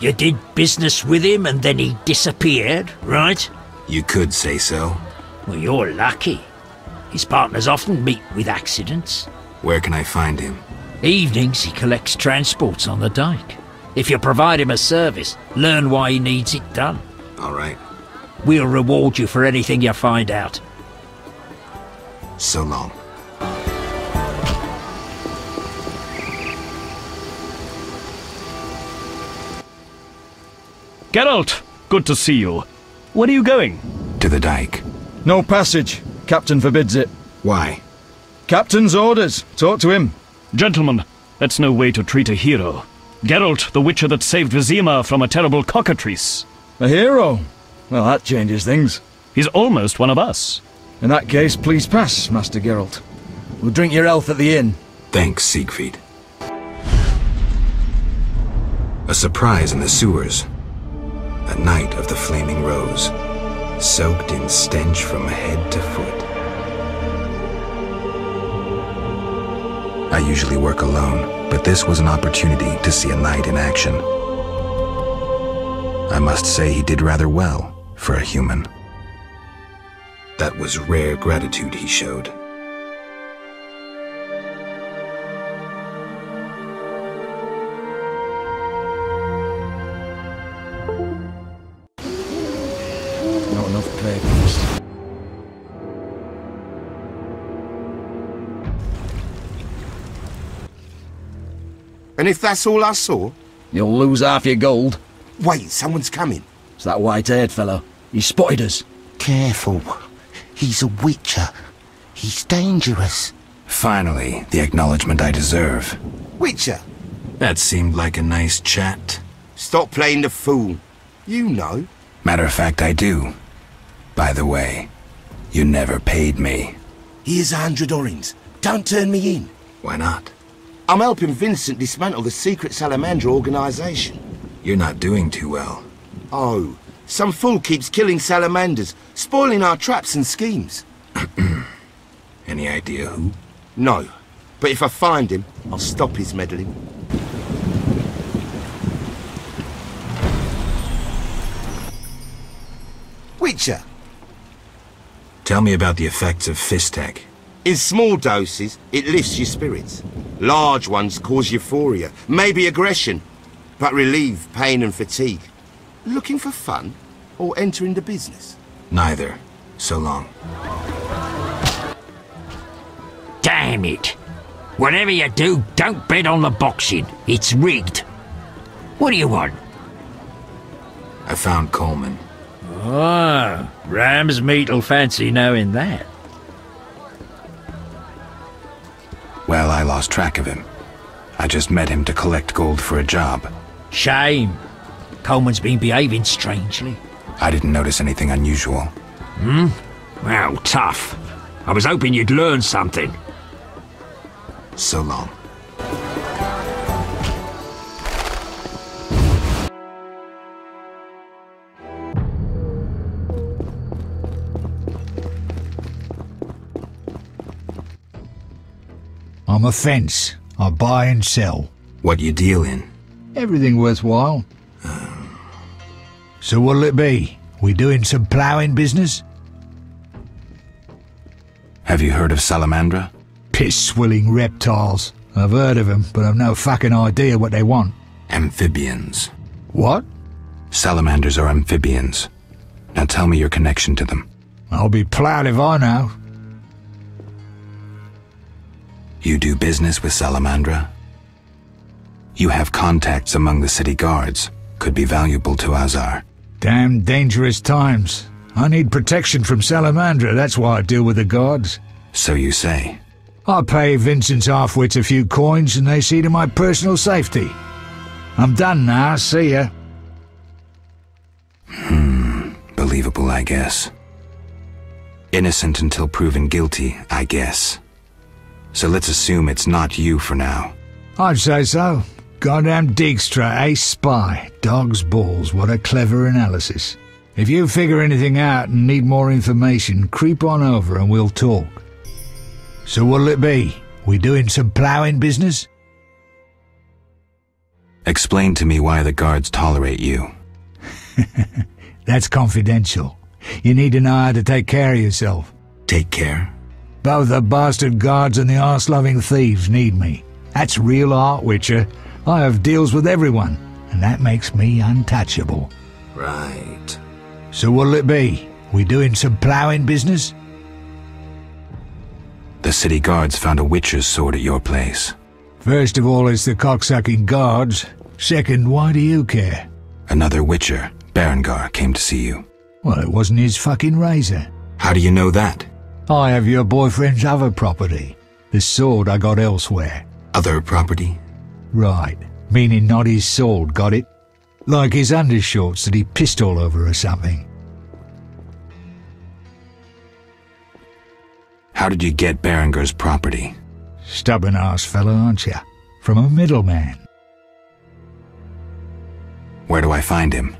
You did business with him and then he disappeared, right? You could say so. Well, you're lucky. His partners often meet with accidents. Where can I find him? Evenings he collects transports on the dike. If you provide him a service, learn why he needs it done. All right. We'll reward you for anything you find out. So long. Geralt, good to see you. Where are you going? To the dike. No passage. Captain forbids it. Why? Captain's orders. Talk to him. Gentlemen, that's no way to treat a hero. Geralt, the witcher that saved Vizima from a terrible cockatrice. A hero? Well, that changes things. He's almost one of us. In that case, please pass, Master Geralt. We'll drink your health at the inn. Thanks, Siegfried. A surprise in the sewers. A knight of the Flaming Rose, soaked in stench from head to foot. I usually work alone, but this was an opportunity to see a knight in action. I must say he did rather well for a human. That was rare gratitude he showed. And if that's all I saw? You'll lose half your gold. Wait, someone's coming. It's that white-haired fellow. He spotted us. Careful. He's a witcher. He's dangerous. Finally, the acknowledgement I deserve. Witcher, That seemed like a nice chat. stop playing the fool. You know. Matter of fact, I do. By the way, you never paid me. Here's a hundred orens. Don't turn me in. Why not? I'm helping Vincent dismantle the secret Salamander organization. You're not doing too well. Oh, some fool keeps killing salamanders, spoiling our traps and schemes. Any idea who? No, but if I find him, I'll stop his meddling. Witcher, Tell me about the effects of Fisstech. In small doses, it lifts your spirits. Large ones cause euphoria, maybe aggression, but relieve pain and fatigue. Looking for fun or entering the business? Neither. So long. Damn it. Whatever you do, don't bet on the boxing. It's rigged. What do you want? I found Coleman. Oh, Ramsmeat'll fancy knowing that. Well, I lost track of him. I just met him to collect gold for a job. Shame. Coleman's been behaving strangely. I didn't notice anything unusual. Hmm? Well, tough. I was hoping you'd learn something. So long. I'm a fence. I buy and sell. What you deal in? Everything worthwhile. So what'll it be? We doing some ploughing business? Have you heard of Salamandra? Piss-swilling reptiles. I've heard of them, but I've no fucking idea what they want. Amphibians. What? Salamanders are amphibians. Now tell me your connection to them. I'll be ploughed if I know. You do business with Salamandra? You have contacts among the city guards. Could be valuable to Azar. Damn dangerous times. I need protection from Salamandra, that's why I deal with the guards. So you say. I pay Vincent's half-wits a few coins and they see to my personal safety. I'm done now, see ya. Hmm, believable, I guess. Innocent until proven guilty, I guess. So let's assume it's not you for now. I'd say so. Goddamn Dijkstra, ace spy. Dog's balls, what a clever analysis. If you figure anything out and need more information, creep on over and we'll talk. So what'll it be? We doing some ploughing business? Explain to me why the guards tolerate you. That's confidential. You need to know how to take care of yourself. Take care. Both the bastard guards and the arse-loving thieves need me. That's real art, Witcher. I have deals with everyone, and that makes me untouchable. Right. So what'll it be? We doing some ploughing business? The city guards found a witcher's sword at your place. First of all, it's the cocksucking guards. Second, why do you care? Another witcher, Berengar, came to see you. Well, it wasn't his fucking razor. How do you know that? I have your boyfriend's other property. The sword I got elsewhere. Other property? Right. Meaning not his sword, got it? Like his undershorts that he pissed all over or something. How did you get Berengar's property? Stubborn ass fellow, aren't you? From a middleman. Where do I find him?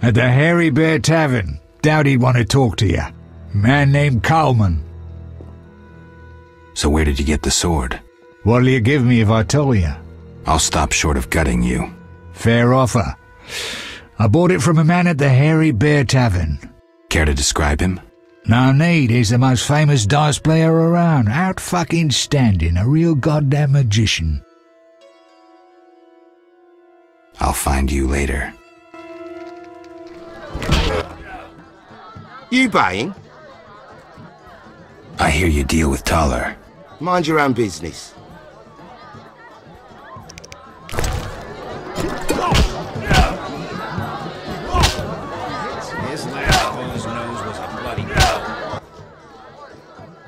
At the Hairy Bear Tavern. Doubt he'd want to talk to you. Man named Coleman. So where did you get the sword? What'll you give me if I tell you? I'll stop short of gutting you. Fair offer. I bought it from a man at the Hairy Bear Tavern. Care to describe him? No need, he's the most famous dice player around. Out fucking standing, a real goddamn magician. I'll find you later. You buying? I hear you deal with Thaler. Mind your own business.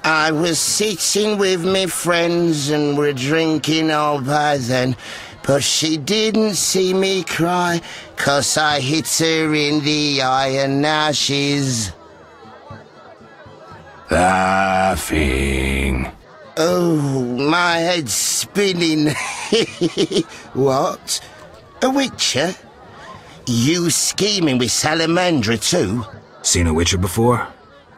I was sitting with me friends and we're drinking all by then. But she didn't see me cry, cause I hit her in the eye and now she's... Laughing. Oh, my head's spinning. what? A witcher? You scheming with Salamandra too? Seen a witcher before?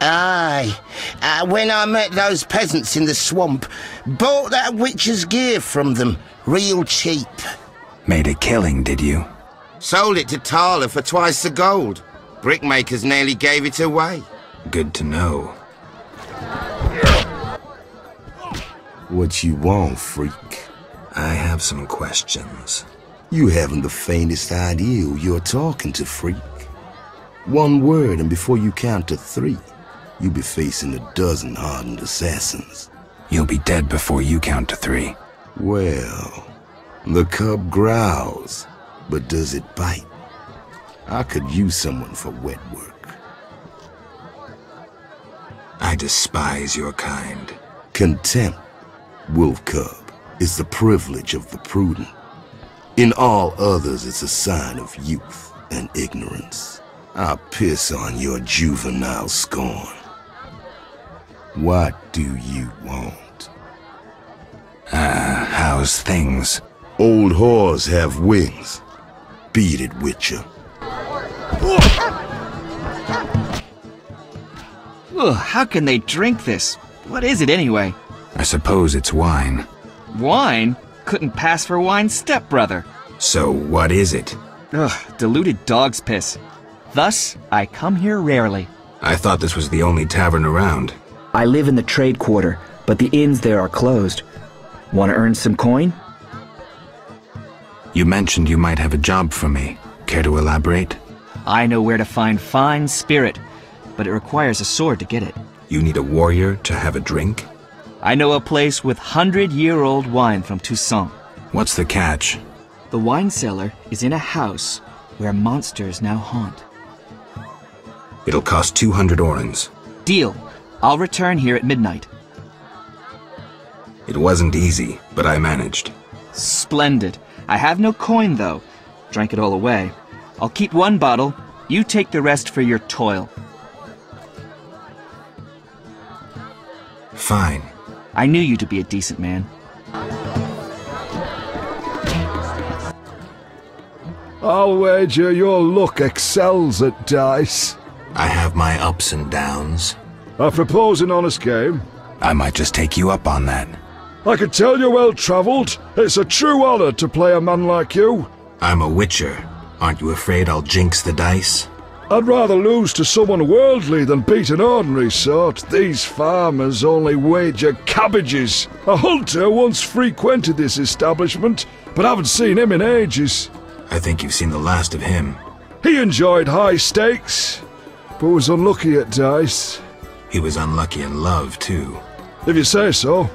Aye. Uh, when I met those peasants in the swamp, bought that witcher's gear from them, real cheap. Made a killing, did you? Sold it to Thaler for twice the gold. Brickmakers nearly gave it away. Good to know. What you want, freak? I have some questions. You haven't the faintest idea who you're talking to, freak. One word, and before you count to three, you'll be facing a dozen hardened assassins. You'll be dead before you count to three. Well, the cub growls, but does it bite? I could use someone for wet work. I despise your kind. Contempt, wolf cub, is the privilege of the prudent. In all others, it's a sign of youth and ignorance. I piss on your juvenile scorn. What do you want? Uh, how's things? Old whores have wings. Beat it, Witcher. Ugh, how can they drink this? What is it anyway? I suppose it's wine. Wine? Couldn't pass for wine's stepbrother. So what is it? Ugh, diluted dog's piss. Thus, I come here rarely. I thought this was the only tavern around. I live in the trade quarter, but the inns there are closed. Want to earn some coin? You mentioned you might have a job for me. Care to elaborate? I know where to find fine spirit, but it requires a sword to get it. You need a warrior to have a drink? I know a place with hundred-year-old wine from Toussaint. What's the catch? The wine cellar is in a house where monsters now haunt. It'll cost 200 orens. Deal. I'll return here at midnight. It wasn't easy, but I managed. Splendid. I have no coin, though. Drank it all away. I'll keep one bottle. You take the rest for your toil. Fine. I knew you to be a decent man. I'll wager your luck excels at dice. I have my ups and downs. I propose an honest game. I might just take you up on that. I could tell you're well travelled. It's a true honour to play a man like you. I'm a witcher. Aren't you afraid I'll jinx the dice? I'd rather lose to someone worldly than beat an ordinary sort. These farmers only wager cabbages. A hunter once frequented this establishment, but I haven't seen him in ages. I think you've seen the last of him. He enjoyed high stakes, but was unlucky at dice. He was unlucky in love, too. If you say so.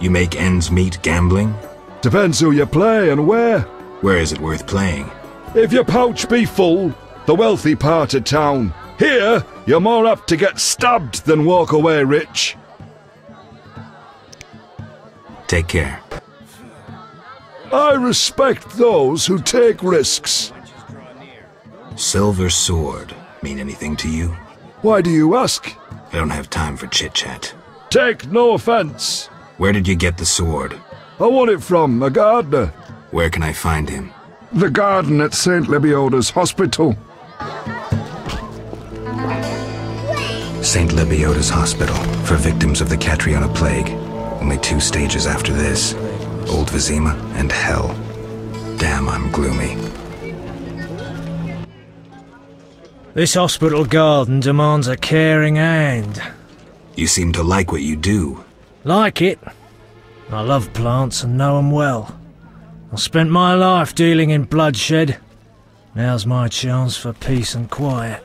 You make ends meet gambling? Depends who you play and where. Where is it worth playing? If your pouch be full, the wealthy part of town. Here, you're more apt to get stabbed than walk away rich. Take care. I respect those who take risks. Silver sword mean anything to you? Why do you ask? I don't have time for chit-chat. Take no offense. Where did you get the sword? I won it from a gardener. Where can I find him? The garden at St. Lebioda's Hospital. St. Lebioda's Hospital for victims of the Catriona Plague. Only two stages after this. Old Vizima and Hell. Damn, I'm gloomy. This hospital garden demands a caring hand. You seem to like what you do. Like it? I love plants and know them well. I spent my life dealing in bloodshed. Now's my chance for peace and quiet.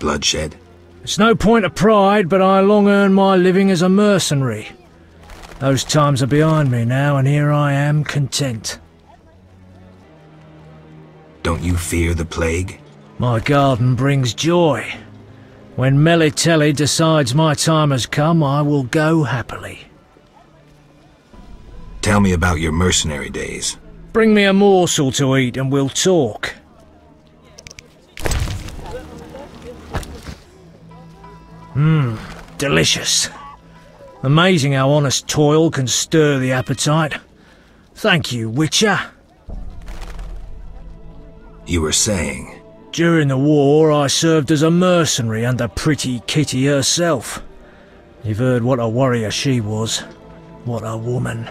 Bloodshed? It's no point of pride, but I long earned my living as a mercenary. Those times are behind me now, and here I am, content. Don't you fear the plague? My garden brings joy. When Melitele decides my time has come, I will go happily. Tell me about your mercenary days. Bring me a morsel to eat and we'll talk. Mmm, delicious. Amazing how honest toil can stir the appetite. Thank you, Witcher. You were saying... During the war, I served as a mercenary under Pretty Kitty herself. You've heard what a warrior she was. What a woman.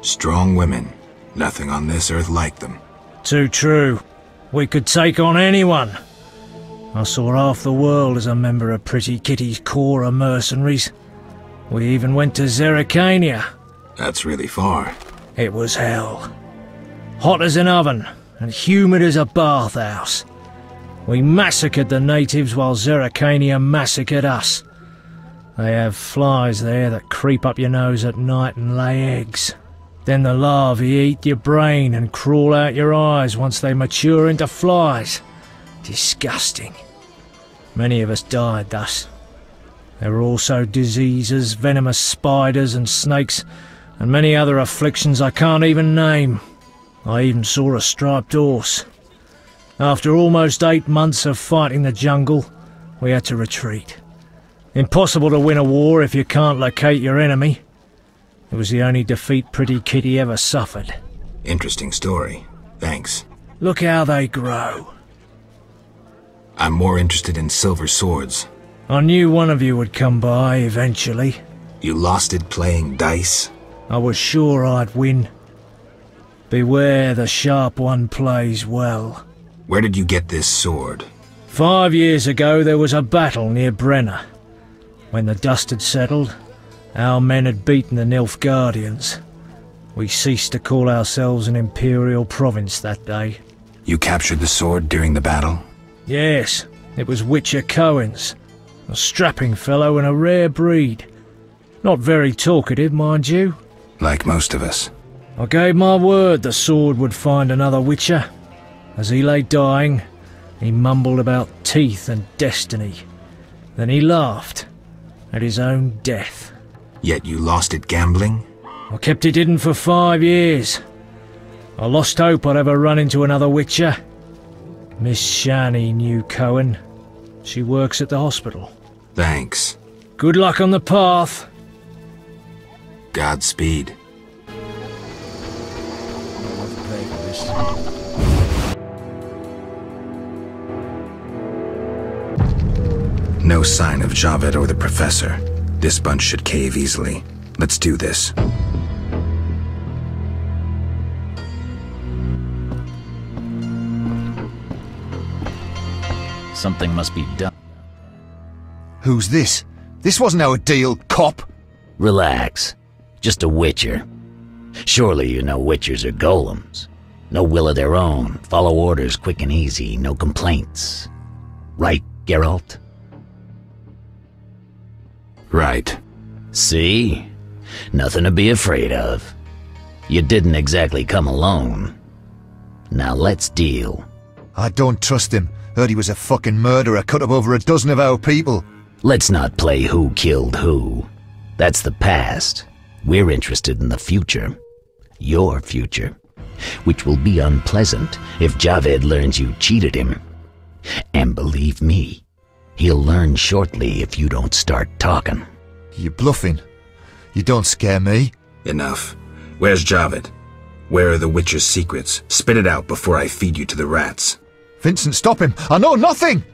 Strong women. Nothing on this earth like them. Too true. We could take on anyone. I saw half the world as a member of Pretty Kitty's corps of mercenaries. We even went to Zerrikania. That's really far. It was hell. Hot as an oven, and humid as a bathhouse. We massacred the natives while Zerrikania massacred us. They have flies there that creep up your nose at night and lay eggs. Then the larvae eat your brain and crawl out your eyes once they mature into flies. Disgusting. Many of us died thus. There were also diseases, venomous spiders and snakes, and many other afflictions I can't even name. I even saw a striped horse. After almost eight months of fighting the jungle, we had to retreat. Impossible to win a war if you can't locate your enemy. It was the only defeat Pretty Kitty ever suffered. Interesting story. Thanks. Look how they grow. I'm more interested in silver swords. I knew one of you would come by eventually. You lost it playing dice? I was sure I'd win. Beware the sharp one plays well. Where did you get this sword? Five years ago there was a battle near Brenna. When the dust had settled, our men had beaten the Nilfgaardians. We ceased to call ourselves an imperial province that day. You captured the sword during the battle? Yes, it was Witcher Cohen's. A strapping fellow and a rare breed. Not very talkative, mind you. Like most of us. I gave my word the sword would find another Witcher. As he lay dying, he mumbled about teeth and destiny. Then he laughed at his own death. Yet you lost it gambling? I kept it hidden for five years. I lost hope I'd ever run into another Witcher. Miss Shani knew Cohen. She works at the hospital. Thanks. Good luck on the path. Godspeed. No sign of Javed or the Professor. This bunch should cave easily. Let's do this. Something must be done. Who's this? This wasn't our deal, cop! Relax. Just a witcher. Surely you know witchers are golems. No will of their own, follow orders quick and easy, no complaints. Right, Geralt? Right. See? Nothing to be afraid of. You didn't exactly come alone. Now let's deal. I don't trust him. Heard he was a fucking murderer, cut up over a dozen of our people. Let's not play who killed who. That's the past. We're interested in the future. Your future. Which will be unpleasant if Javed learns you cheated him. And believe me, he'll learn shortly if you don't start talking. You're bluffing? You don't scare me. Enough. Where's Javed? Where are the Witcher's secrets? Spit it out before I feed you to the rats. Vincent, stop him! I know nothing!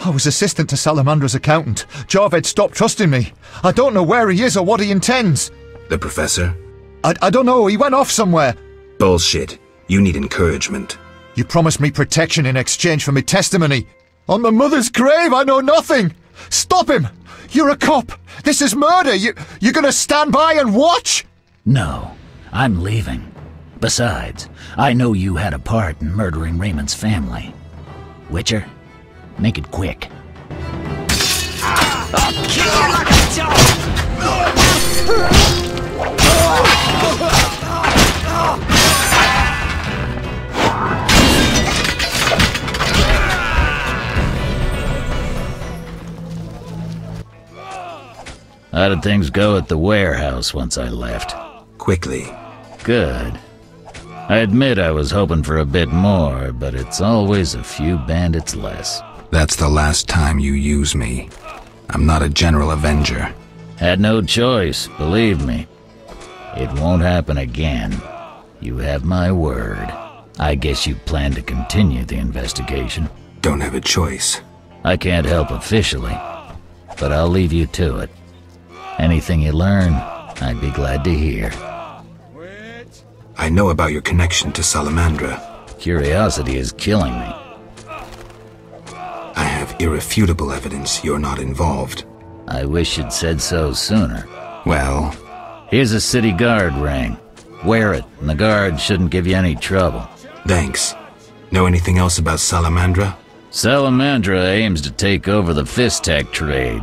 I was assistant to Salamandra's accountant. Javed stopped trusting me. I don't know where he is or what he intends. The professor? I, I don't know, he went off somewhere. Bullshit. You need encouragement. You promised me protection in exchange for my testimony. On my mother's grave, I know nothing! Stop him! You're a cop! This is murder! You, you're gonna stand by and watch? No, I'm leaving. Besides, I know you had a part in murdering Raymond's family. Witcher, make it quick. I'll kill you like a dog! How did things go at the warehouse once I left? Quickly. Good. I admit I was hoping for a bit more, but it's always a few bandits less. That's the last time you use me. I'm not a general avenger. Had no choice, believe me. It won't happen again. You have my word. I guess you plan to continue the investigation. Don't have a choice. I can't help officially, but I'll leave you to it. Anything you learn, I'd be glad to hear. I know about your connection to Salamandra. Curiosity is killing me. I have irrefutable evidence you're not involved. I wish you'd said so sooner. Well? Here's a city guard ring. Wear it, and the guard shouldn't give you any trouble. Thanks. Know anything else about Salamandra? Salamandra aims to take over the Fisstech trade.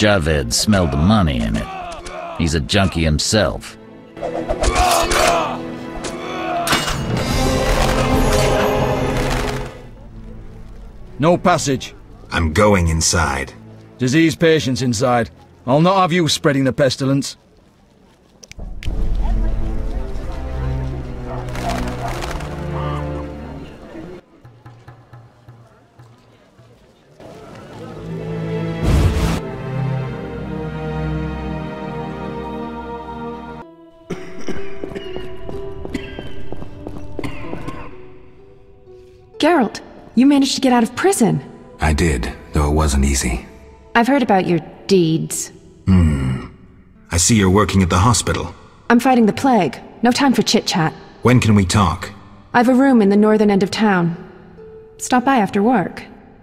Javed smelled the money in it. He's a junkie himself. No passage. I'm going inside. Disease patients inside. I'll not have you spreading the pestilence. Geralt, you managed to get out of prison. I did, though it wasn't easy. I've heard about your deeds. Hmm. I see you're working at the hospital. I'm fighting the plague. No time for chit-chat. When can we talk? I've a room in the northern end of town. Stop by after work.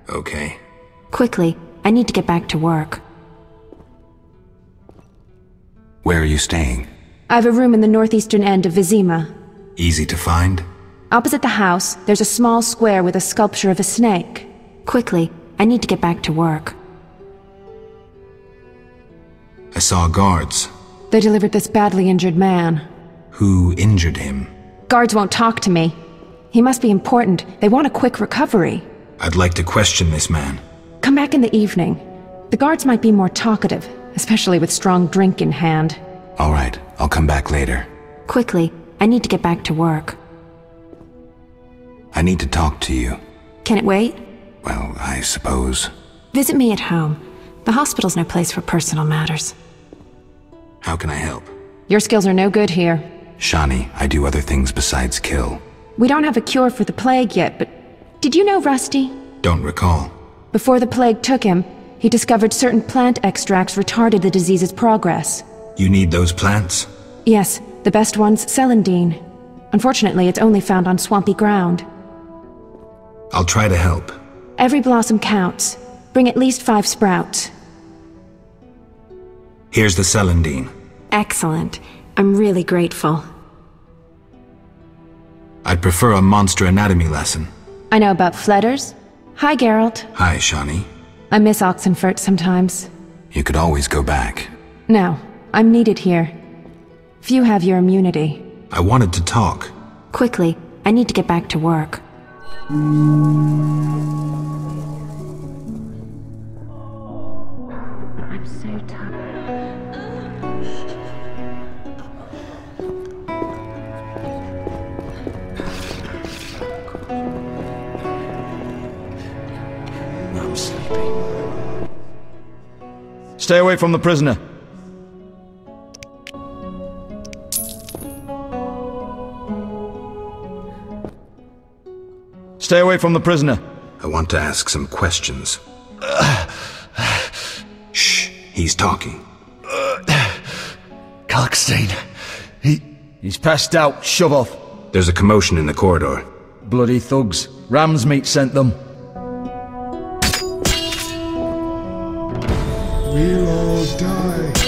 Okay. Quickly, I need to get back to work. Where are you staying? I've a room in the northeastern end of Vizima. Easy to find? Opposite the house, there's a small square with a sculpture of a snake. Quickly, I need to get back to work. I saw guards. They delivered this badly injured man. Who injured him? Guards won't talk to me. He must be important. They want a quick recovery. I'd like to question this man. Come back in the evening. The guards might be more talkative, especially with strong drink in hand. All right, I'll come back later. Quickly, I need to get back to work. I need to talk to you. Can it wait? Well, I suppose. Visit me at home. The hospital's no place for personal matters. How can I help? Your skills are no good here. Shani, I do other things besides kill. We don't have a cure for the plague yet, but did you know Rusty? Don't recall. Before the plague took him, he discovered certain plant extracts retarded the disease's progress. You need those plants? Yes, the best one's celandine. Unfortunately, it's only found on swampy ground. I'll try to help. Every blossom counts. Bring at least five sprouts. Here's the celandine. Excellent. I'm really grateful. I'd prefer a monster anatomy lesson. I know about fleders. Hi, Geralt. Hi, Shani. I miss Oxenfurt sometimes. You could always go back. No, I'm needed here. Few have your immunity. I wanted to talk. Quickly, I need to get back to work. I'm so tired. I'm sleeping. Stay away from the prisoner. Stay away from the prisoner. I want to ask some questions. Shh, he's talking. Uh, Kalkstein. He. He's passed out. Shove off. There's a commotion in the corridor. Bloody thugs. Ramsmeat sent them. We'll all die.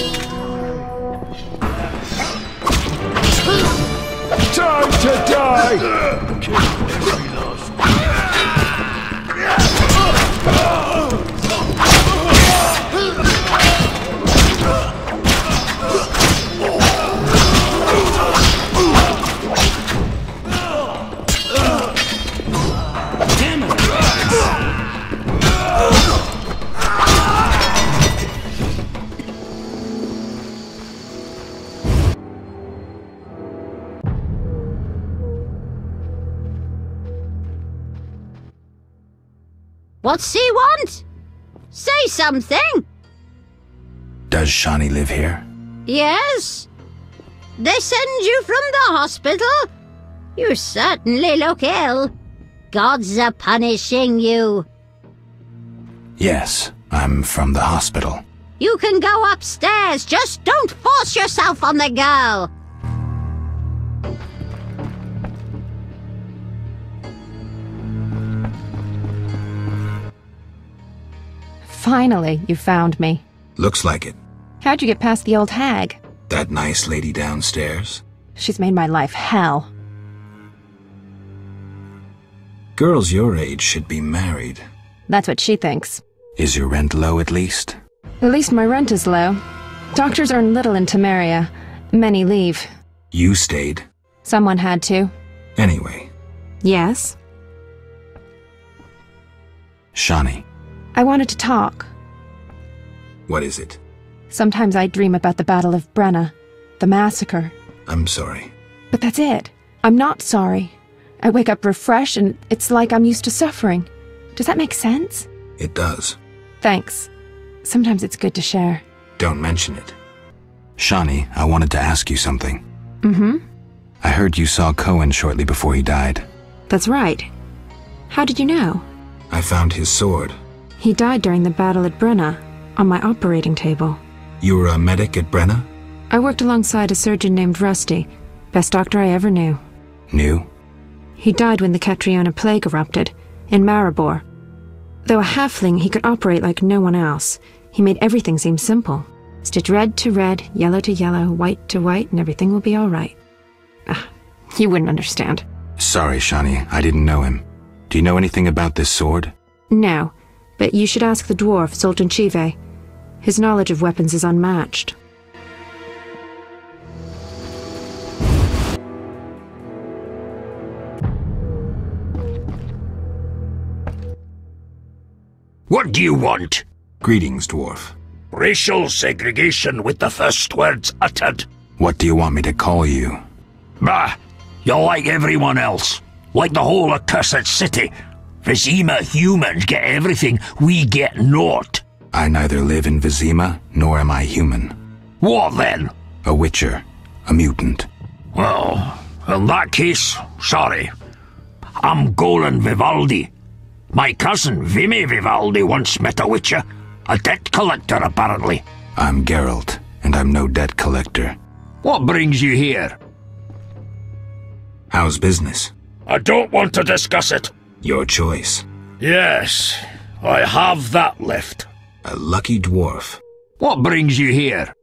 What's he want? Say something. Does Shani live here? Yes. They send you from the hospital? You certainly look ill. Gods are punishing you. Yes, I'm from the hospital. You can go upstairs. Just don't force yourself on the girl. Finally, you found me. Looks like it. How'd you get past the old hag? That nice lady downstairs. She's made my life hell. Girls your age should be married. That's what she thinks. Is your rent low at least? At least my rent is low. Doctors earn little in Temeria. Many leave. You stayed. Someone had to. Anyway, Yes? Shani, I wanted to talk. what is it? Sometimes I dream about the Battle of Brenna, the massacre. I'm sorry. But that's it. I'm not sorry. I wake up refreshed and it's like I'm used to suffering. Does that make sense? It does. Thanks. Sometimes it's good to share. Don't mention it. Shani, I wanted to ask you something. Mm hmm. I heard you saw Cohen shortly before he died. That's right. How did you know? I found his sword. He died during the battle at Brenna, on my operating table. You were a medic at Brenna? I worked alongside a surgeon named Rusty, best doctor I ever knew. Knew? He died when the Catriona plague erupted, in Maribor. Though a halfling, he could operate like no one else. He made everything seem simple. Stitch red to red, yellow to yellow, white to white, and everything will be all right. Ah, you wouldn't understand. Sorry, Shani, I didn't know him. Do you know anything about this sword? No, but you should ask the dwarf, Zoltan Chivay. His knowledge of weapons is unmatched. What do you want? Greetings, dwarf. Racial segregation with the first words uttered. What do you want me to call you? Bah, you're like everyone else. Like the whole accursed city. Vizima humans get everything, we get naught. I neither live in Vizima, nor am I human. What then? A witcher. A mutant. Well, in that case, sorry. I'm Golan Vivaldi. My cousin Vimme Vivaldi once met a witcher. A debt collector, apparently. I'm Geralt, and I'm no debt collector. What brings you here? How's business? I don't want to discuss it. Your choice. Yes, I have that left. A lucky dwarf. What brings you here?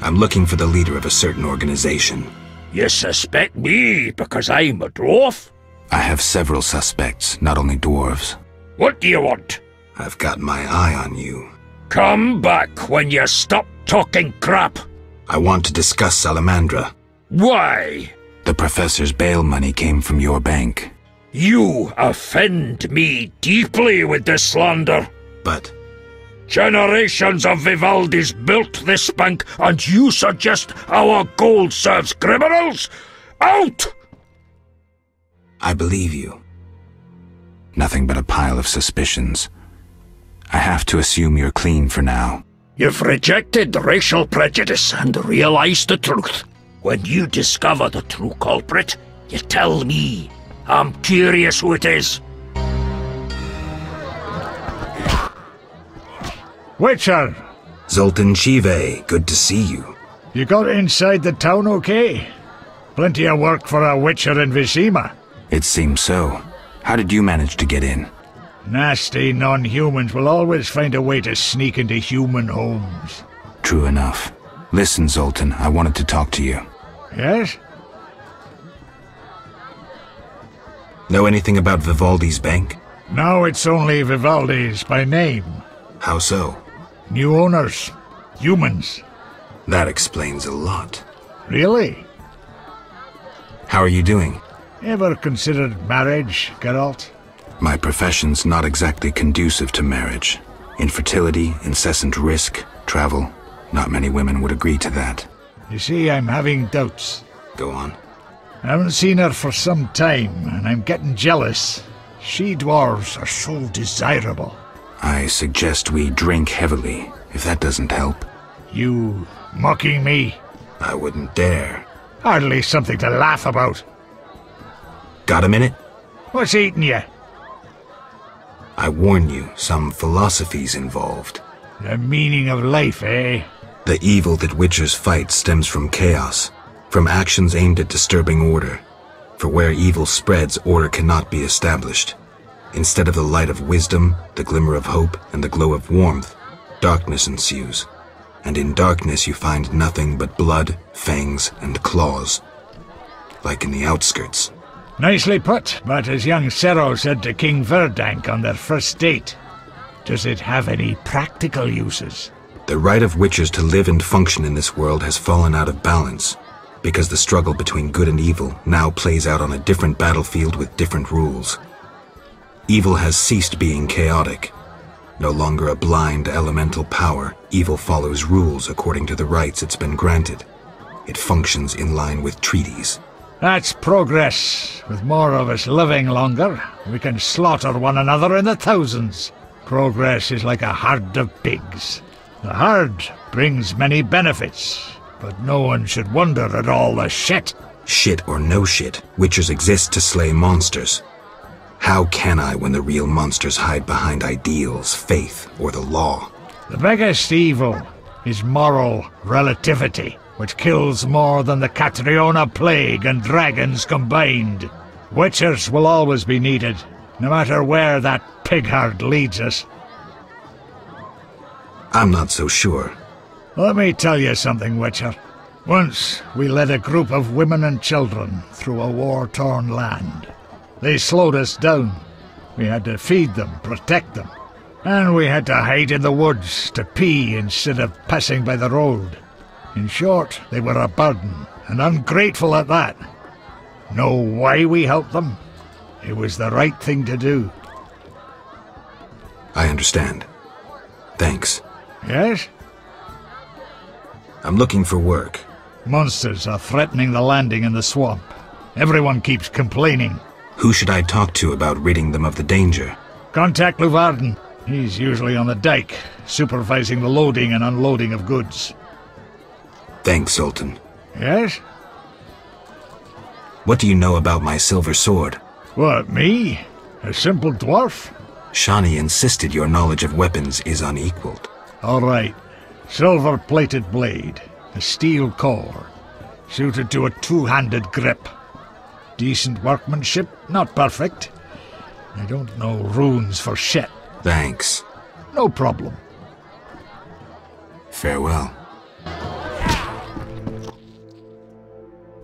I'm looking for the leader of a certain organization. You suspect me because I'm a dwarf? I have several suspects, not only dwarves. What do you want? I've got my eye on you. Come back when you stop talking crap. I want to discuss Salamandra. Why? The professor's bail money came from your bank. You offend me deeply with this slander. But Generations of Vivaldis built this bank, and you suggest our gold serves criminals? Out! I believe you. Nothing but a pile of suspicions. I have to assume you're clean for now. You've rejected racial prejudice and realized the truth. When you discover the true culprit, you tell me. I'm curious who it is. Witcher! Zoltan Chivay, good to see you. You got inside the town okay? Plenty of work for a Witcher in Vizima. It seems so. How did you manage to get in? Nasty non-humans will always find a way to sneak into human homes. True enough. Listen, Zoltan, I wanted to talk to you. Yes? Know anything about Vivaldi's bank? Now it's only Vivaldi's by name. How so? New owners. Humans. That explains a lot. Really? How are you doing? Ever considered marriage, Geralt? My profession's not exactly conducive to marriage. Infertility, incessant risk, travel. Not many women would agree to that. You see, I'm having doubts. Go on. I haven't seen her for some time, and I'm getting jealous. She dwarves are so desirable. I suggest we drink heavily, if that doesn't help. You mocking me? I wouldn't dare. Hardly something to laugh about. Got a minute? What's eating you? I warn you, some philosophy's involved. The meaning of life, eh? The evil that witchers fight stems from chaos, from actions aimed at disturbing order. For where evil spreads, order cannot be established. Instead of the light of wisdom, the glimmer of hope, and the glow of warmth, darkness ensues. And in darkness you find nothing but blood, fangs, and claws. Like in the outskirts. Nicely put, but as young Cerro said to King Vridank on their first date, does it have any practical uses? The right of witches to live and function in this world has fallen out of balance, because the struggle between good and evil now plays out on a different battlefield with different rules. Evil has ceased being chaotic. No longer a blind elemental power, evil follows rules according to the rights it's been granted. It functions in line with treaties. That's progress. With more of us living longer, we can slaughter one another in the thousands. Progress is like a herd of pigs. The herd brings many benefits, but no one should wonder at all the shit. Shit or no shit, witchers exist to slay monsters. How can I when the real monsters hide behind ideals, faith, or the law? The biggest evil is moral relativity, which kills more than the Catriona plague and dragons combined. Witchers will always be needed, no matter where that pig herd leads us. I'm not so sure. Let me tell you something, Witcher. Once we led a group of women and children through a war-torn land. They slowed us down. We had to feed them, protect them. And we had to hide in the woods to pee instead of passing by the road. In short, they were a burden, and ungrateful at that. Know why we helped them? It was the right thing to do. I understand. Thanks. Yes? I'm looking for work. Monsters are threatening the landing in the swamp. Everyone keeps complaining. Who should I talk to about ridding them of the danger? Contact Leuvaarden. He's usually on the dike, supervising the loading and unloading of goods. Thanks, Zoltan. Yes? What do you know about my silver sword? What, me? A simple dwarf? Shani insisted your knowledge of weapons is unequaled. All right. Silver-plated blade, a steel core, suited to a two-handed grip. Decent workmanship, not perfect. I don't know runes for shit. Thanks. No problem. Farewell.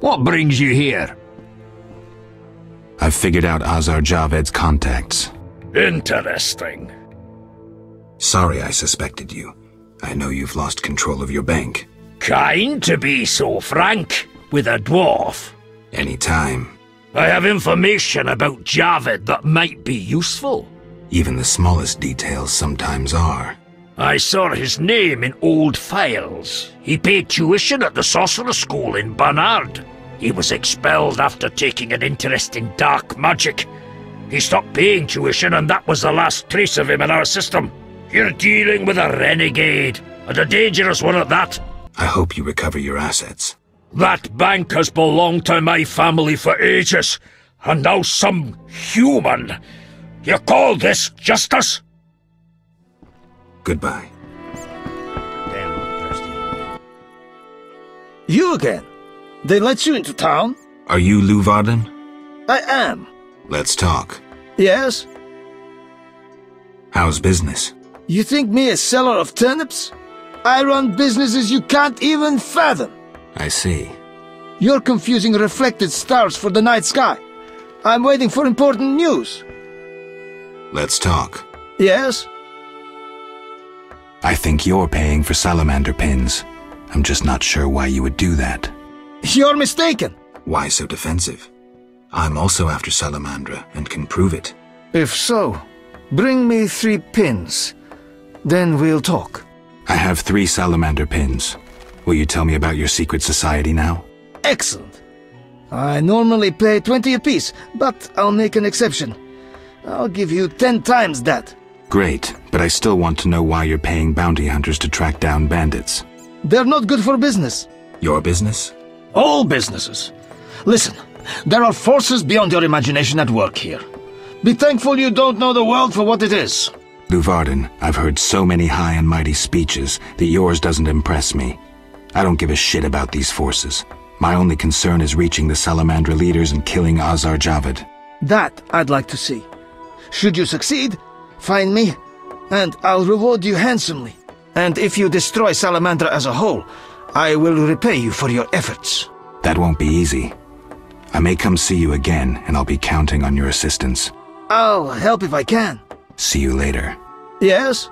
What brings you here? I've figured out Azar Javed's contacts. Interesting. Sorry I suspected you. I know you've lost control of your bank. Kind to be so frank with a dwarf. Any time. I have information about Javed that might be useful. Even the smallest details sometimes are. I saw his name in old files. He paid tuition at the sorcerer school in Ban Ard. He was expelled after taking an interest in dark magic. He stopped paying tuition and that was the last trace of him in our system. You're dealing with a renegade, and a dangerous one at that. I hope you recover your assets. That bank has belonged to my family for ages, and now some human. You call this justice? Goodbye. Then Thirsty. You again? They let you into town? Are you Leuvaarden? I am. Let's talk. Yes? How's business? You think me a seller of turnips? I run businesses you can't even fathom. I see. You're confusing reflected stars for the night sky. I'm waiting for important news. Let's talk. Yes? I think you're paying for salamander pins. I'm just not sure why you would do that. You're mistaken. Why so defensive? I'm also after Salamandra and can prove it. If so, bring me three pins. Then we'll talk. I have three salamander pins. Will you tell me about your secret society now? Excellent. I normally pay 20 apiece, but I'll make an exception. I'll give you 10 times that. Great, but I still want to know why you're paying bounty hunters to track down bandits. They're not good for business. Your business? All businesses. Listen, there are forces beyond your imagination at work here. Be thankful you don't know the world for what it is. Leuvaarden, I've heard so many high and mighty speeches that yours doesn't impress me. I don't give a shit about these forces. My only concern is reaching the Salamandra leaders and killing Azar Javed. That I'd like to see. Should you succeed, find me, and I'll reward you handsomely. And if you destroy Salamandra as a whole, I will repay you for your efforts. That won't be easy. I may come see you again, and I'll be counting on your assistance. I'll help if I can. See you later. Yes?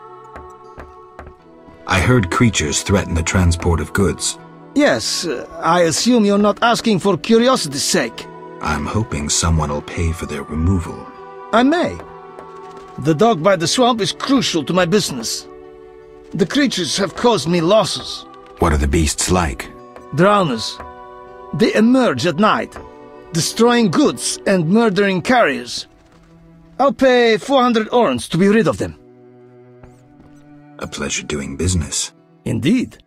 I heard creatures threaten the transport of goods. Yes, uh, I assume you're not asking for curiosity's sake. I'm hoping someone will pay for their removal. I may. The dog by the swamp is crucial to my business. The creatures have caused me losses. What are the beasts like? Drowners. They emerge at night, destroying goods and murdering carriers. I'll pay 400 orens to be rid of them. A pleasure doing business. Indeed.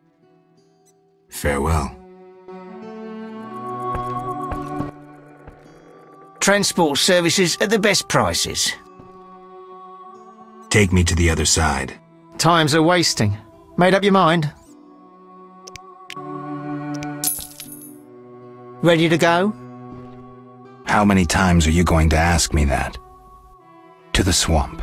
Farewell. Transport services at the best prices. Take me to the other side. Times are wasting. Made up your mind? Ready to go? How many times are you going to ask me that? To the swamp.